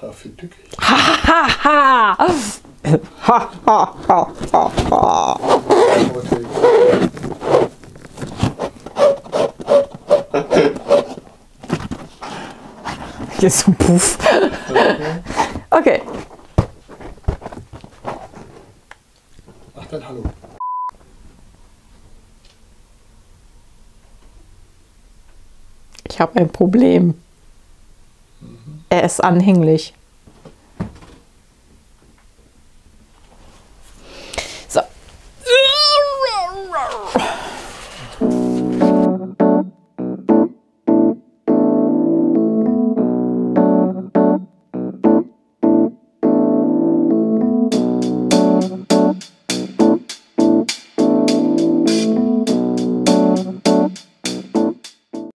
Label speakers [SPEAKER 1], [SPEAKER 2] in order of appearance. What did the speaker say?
[SPEAKER 1] Raffi Tückig.
[SPEAKER 2] Haha! Ha, ha, ha, ha, ha. Hier ist so ein Puff. Okay.
[SPEAKER 1] Ach, dann hallo.
[SPEAKER 2] Ich habe ein Problem. Er ist anhänglich.